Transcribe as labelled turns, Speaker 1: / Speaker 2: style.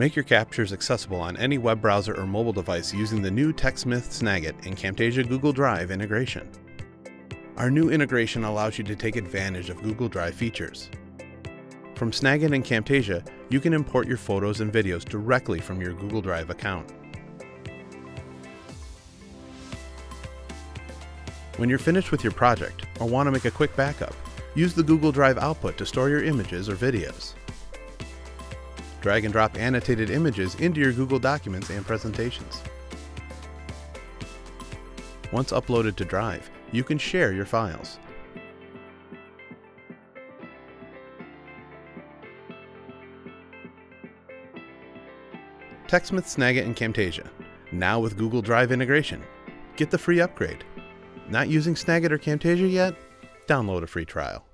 Speaker 1: Make your captures accessible on any web browser or mobile device using the new TechSmith Snagit and Camtasia Google Drive integration. Our new integration allows you to take advantage of Google Drive features. From Snagit and Camtasia, you can import your photos and videos directly from your Google Drive account. When you're finished with your project or want to make a quick backup, use the Google Drive output to store your images or videos. Drag and drop annotated images into your Google Documents and presentations. Once uploaded to Drive, you can share your files. TechSmith Snagit and Camtasia, now with Google Drive integration. Get the free upgrade. Not using Snagit or Camtasia yet? Download a free trial.